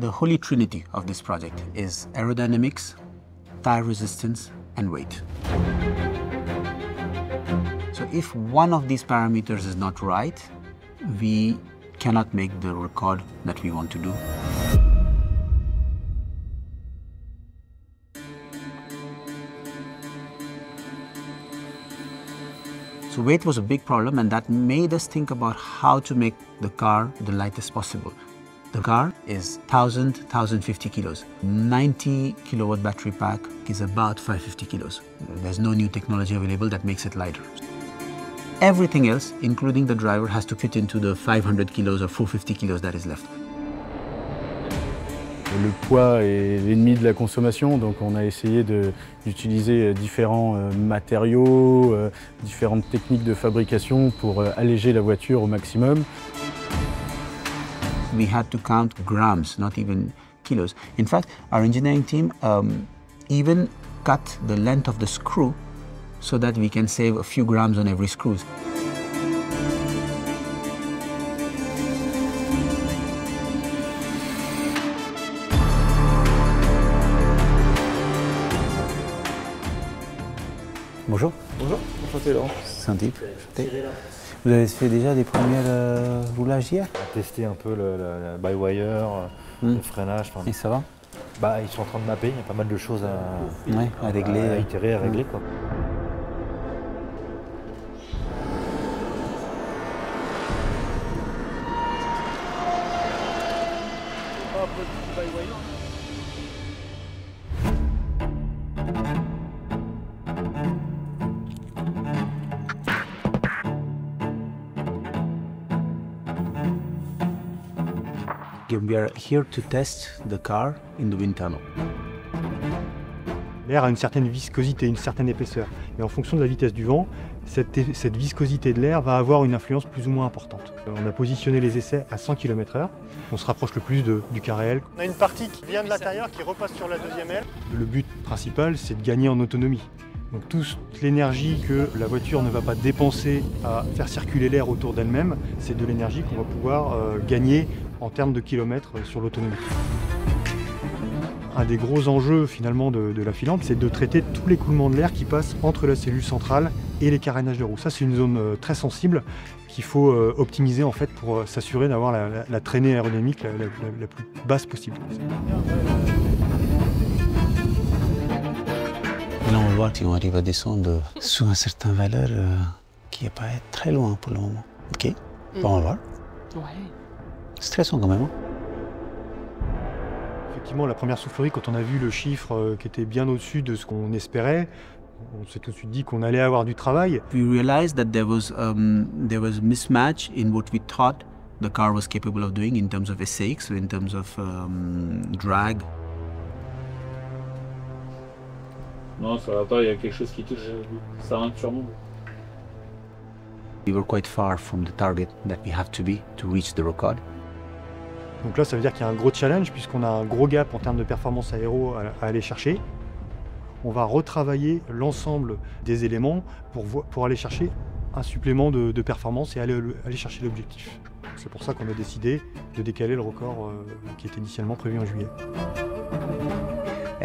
The holy trinity of this project is aerodynamics, tire resistance, and weight. So if one of these parameters is not right, we cannot make the record that we want to do. So weight was a big problem and that made us think about how to make the car the lightest possible. The car is 1000, 1050 kilos. 90 kilowatt battery pack is about 550 kilos. There's no new technology available that makes it lighter. Everything else, including the driver, has to fit into the 500 kilos or 450 kilos that is left. Le poids est l'ennemi de la consommation, donc on a essayé d'utiliser différents euh, matériaux, euh, différentes techniques de fabrication pour euh, alléger la voiture au maximum. We had to count grams, not even kilos. In fact, our engineering team um, even cut the length of the screw so that we can save a few grams on every screw. Bonjour. Bonjour, enchanté Laurent. C'est un type. Vous avez fait déjà des premiers euh, roulages hier? Testé un peu le, le, le by-wire, Hmm. le freinage. Et ça va? Bah, ils sont en train de mapper, il y a pas mal de choses à, Ouais, à régler. à itérer, à régler. Quoi. We are here to test the car in the wind tunnel. L'air a une certaine viscosité, une certaine épaisseur. Et en fonction de la vitesse du vent, cette, cette viscosité de l'air va avoir une influence plus ou moins importante. On a positionné les essais à 100 km/h. On se rapproche le plus de- du cas réel. On a une partie qui vient de l'intérieur, qui repasse sur la deuxième aile. Le but principal, c'est de gagner en autonomie. Donc toute l'énergie que la voiture ne va pas dépenser à faire circuler l'air autour d'elle-même, c'est de l'énergie qu'on va pouvoir euh, gagner en termes de kilomètres sur l'autonomie. Un des gros enjeux finalement de, de la filante, c'est de traiter tout l'écoulement de l'air qui passe entre la cellule centrale et les carénages de roue. Ça, c'est une zone euh, très sensible qu'il faut euh, optimiser en fait pour euh, s'assurer d'avoir la, la- la traînée aérodynamique la, la- la- la plus basse possible. Là, on va voir si on arrive à descendre sous une certaine valeur euh, qui n'est pas très loin pour le moment. Ok? Bon, On va voir. Ouais. Stressant quand même. hein. Effectivement, la première soufflerie, quand on a vu le chiffre euh, qui était bien au-dessus de ce qu'on espérait, on s'est tout de suite dit qu'on allait avoir du travail. We realized that there was um, there was a mismatch in what we thought the car was capable of doing in terms of SAX, so in terms of um, drag. Non, ça va pas, il y a quelque chose qui touche. Ça rentre sûrement. We were quite far from the target that we have to be to reach the record. Donc là, ça veut dire qu'il y a un gros challenge puisqu'on a un gros gap en termes de performance aéro à, aller chercher. On va retravailler l'ensemble des éléments pour, pour aller chercher un supplément de, de performance et aller, aller chercher l'objectif. C'est pour ça qu'on a décidé de décaler le record euh, qui était initialement prévu en juillet.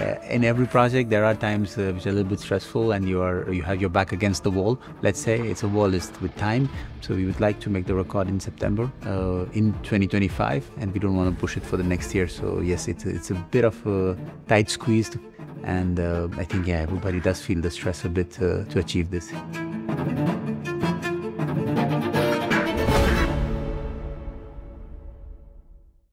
Uh, in every project, there are times uh, which are a little bit stressful, and you are you have your back against the wall. Let's say it's a wall list with time, so we would like to make the record in September, uh, in 2025, and we don't want to push it for the next year. So yes, it's it's a bit of a tight squeeze, and uh, I think yeah, everybody does feel the stress a bit uh, to achieve this.